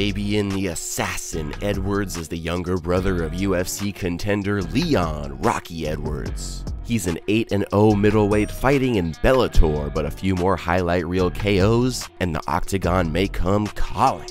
Fabian the Assassin Edwards is the younger brother of UFC contender Leon Rocky Edwards. He's an 8 0 middleweight fighting in Bellator, but a few more highlight reel KOs, and the octagon may come calling.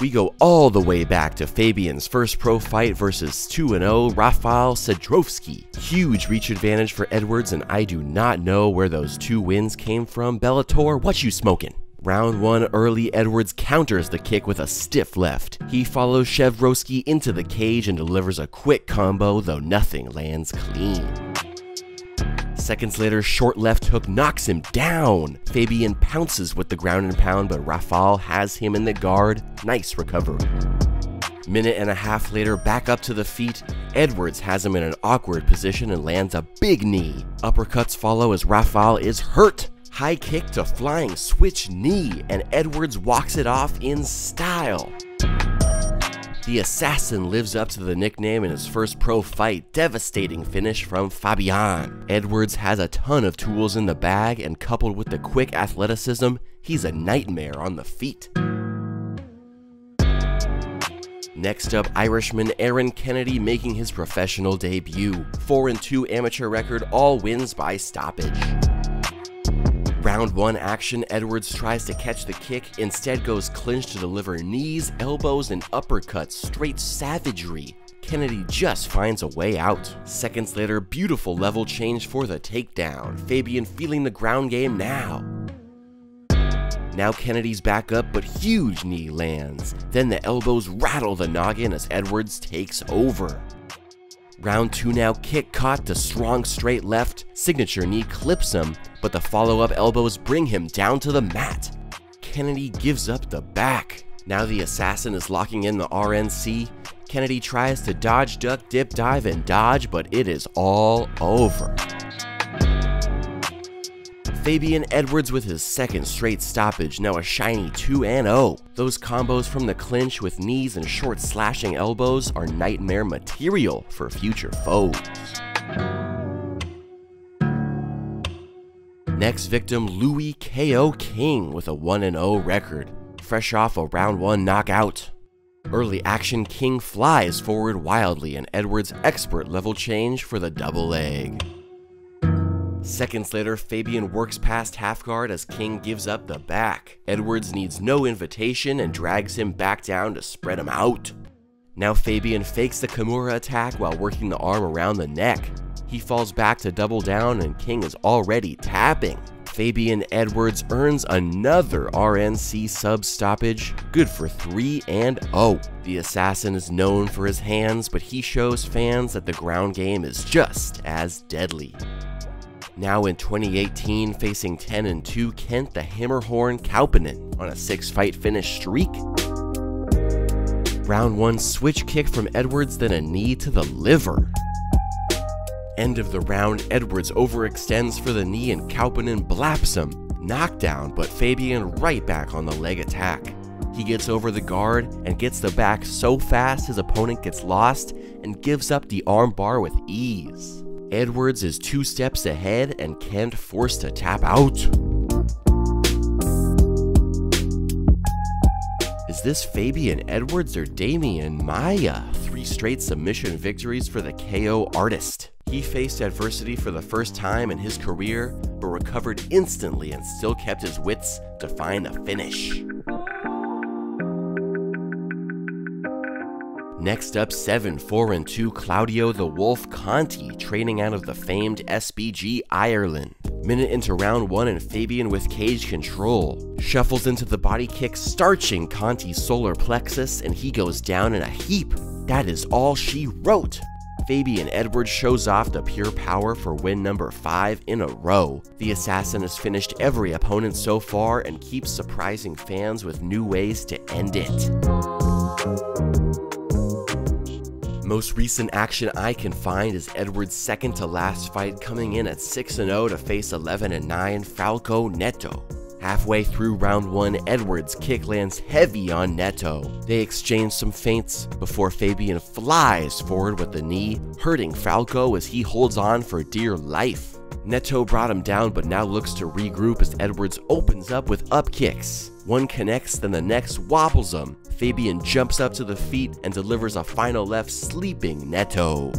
We go all the way back to Fabian's first pro fight versus 2 0 Rafael Cedrowski. Huge reach advantage for Edwards, and I do not know where those two wins came from. Bellator, what you smoking? Round 1 early, Edwards counters the kick with a stiff left. He follows Cedrowski into the cage and delivers a quick combo, though nothing lands clean. Seconds later, short left hook knocks him down. Fabian pounces with the ground and pound, but Rafal has him in the guard. Nice recovery. Minute and a half later, back up to the feet, Edwards has him in an awkward position and lands a big knee. Uppercuts follow as Rafal is hurt. High kick to flying switch knee, and Edwards walks it off in style. The assassin lives up to the nickname in his first pro fight, devastating finish from Fabian. Edwards has a ton of tools in the bag, and coupled with the quick athleticism, he's a nightmare on the feet. Next up, Irishman Aaron Kennedy making his professional debut. 4 2 amateur record, all wins by stoppage. Round 1 action, Edwards tries to catch the kick, instead goes clinch to deliver knees, elbows, and uppercuts, straight savagery. Kennedy just finds a way out. Seconds later, beautiful level change for the takedown. Fabian feeling the ground game now. Now Kennedy's back up, but huge knee lands. Then the elbows rattle the noggin as Edwards takes over. Round 2 now, kick caught to strong straight left, signature knee clips him, but the follow up elbows bring him down to the mat. Kennedy gives up the back. Now the assassin is locking in the RNC. Kennedy tries to dodge, duck, dip, dive, and dodge, but it is all over. Fabian Edwards with his second straight stoppage, now a shiny 2 0. Those combos from the clinch with knees and short slashing elbows are nightmare material for future foes. Next victim, Louis KO King with a 1 0 record, fresh off a round 1 knockout. Early action, King flies forward wildly, and Edwards' expert level change for the double leg. Seconds later, Fabian works past half guard as King gives up the back. Edwards needs no invitation and drags him back down to spread him out. Now Fabian fakes the Kimura attack while working the arm around the neck. He falls back to double down and King is already tapping. Fabian Edwards earns another RNC sub stoppage, good for 3 and 0. The assassin is known for his hands, but he shows fans that the ground game is just as deadly. Now in 2018, facing 10 and 2, Kent the Hammerhorn Kauppinen on a six fight finish streak. Round 1 switch kick from Edwards, then a knee to the liver. End of the round, Edwards overextends for the knee and Kauppinen blaps him. Knockdown, but Fabian right back on the leg attack. He gets over the guard and gets the back so fast his opponent gets lost and gives up the armbar with ease. Edwards is two steps ahead and Kent forced to tap out. Is this Fabian Edwards or Demian Maia? Three straight submission victories for the KO artist. He faced adversity for the first time in his career, but recovered instantly and still kept his wits to find the finish. Next up, 7 4 and 2 Claudio the Wolf Conti, training out of the famed SBG Ireland. Minute into round 1 and Fabian with cage control. Shuffles into the body kick, starching Conti's solar plexus, and he goes down in a heap. That is all she wrote. Fabian Edwards shows off the pure power for win number 5 in a row. The assassin has finished every opponent so far and keeps surprising fans with new ways to end it. Most recent action I can find is Edwards' second to last fight coming in at 6 0 to face 11 9 Falco Neto. Halfway through round 1, Edwards' kick lands heavy on Neto. They exchange some feints before Fabian flies forward with the knee, hurting Falco as he holds on for dear life. Neto brought him down but now looks to regroup as Edwards opens up with up kicks. One connects, then the next wobbles him. Fabian jumps up to the feet and delivers a final left sleeping Neto.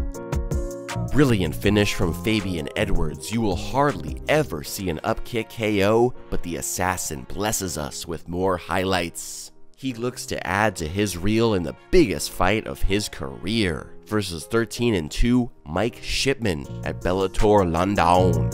Brilliant finish from Fabian Edwards. You will hardly ever see an upkick KO, but the assassin blesses us with more highlights. He looks to add to his reel in the biggest fight of his career versus 13 and 2 Mike Shipman at Bellator London.